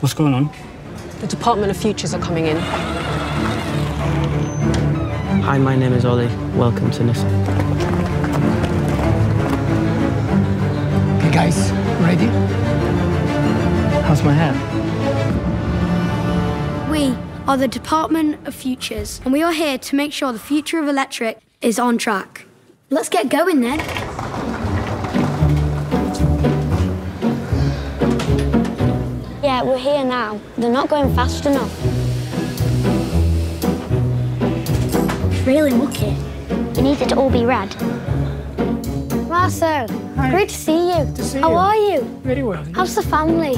What's going on? The Department of Futures are coming in. Hi, my name is Ollie. Welcome to Nissan. Okay, guys, ready? How's my hair? We are the Department of Futures, and we are here to make sure the future of electric is on track. Let's get going then. We're here now. They're not going fast enough. It's Really mucky. You need it to all be red. Marcel, great to see you. to see How you. are you? Very well. How's the family?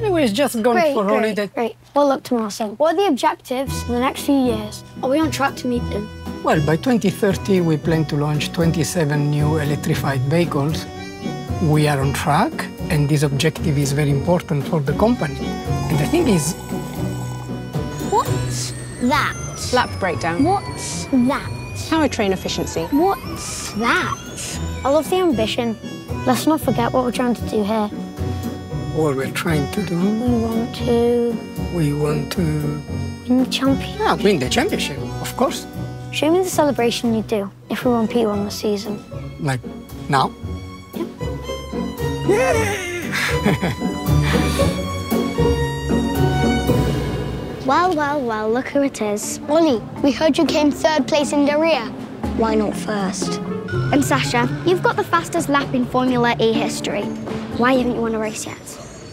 Anyways, just going Great, for great, holiday. great. Well, look to Marcel. What are the objectives for the next few years? Are we on track to meet them? Well, by 2030, we plan to launch 27 new electrified vehicles. We are on track, and this objective is very important for the company. And the thing is, What's that? Lap breakdown. What's that? Powertrain efficiency. What's that? I love the ambition. Let's not forget what we're trying to do here. what we're trying to do, We want to we want to win the champion. yeah, win the championship, of course. Show me the celebration you do if we won P1 this season. Like now. Well, well, well, look who it is. Ollie, we heard you came third place in rear. Why not first? And Sacha, you've got the fastest lap in Formula E history. Why haven't you won a race yet?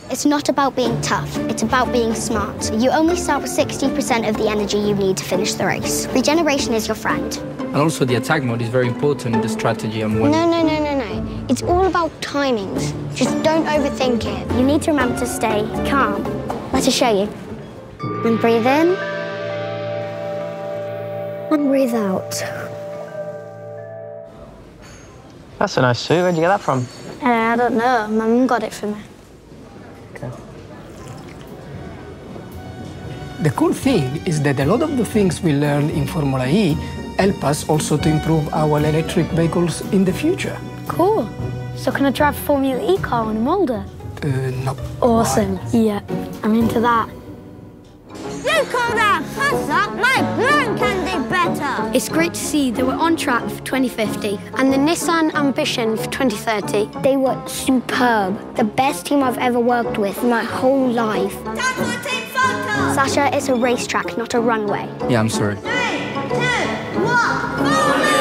It's not about being tough, it's about being smart. You only start with 60% of the energy you need to finish the race. Regeneration is your friend. And also the attack mode is very important in the strategy and when No, no, no, no, no. It's all about timings. Just don't overthink it. You need to remember to stay calm. Let us show you. And breathe in. And breathe out. That's a nice suit. Where'd you get that from? Uh, I don't know. My mum got it for me. The cool thing is that a lot of the things we learn in Formula E help us also to improve our electric vehicles in the future. Cool. So can I drive a Formula E car in Mulder? Uh, no. Awesome. Yeah, I'm into that. You call that fast up? My brain can do better. It's great to see that we're on track for 2050. And the Nissan Ambition for 2030. They were superb. The best team I've ever worked with in my whole life. Sacha, it's a racetrack, not a runway. yeah, I'm sorry. Three, two, one,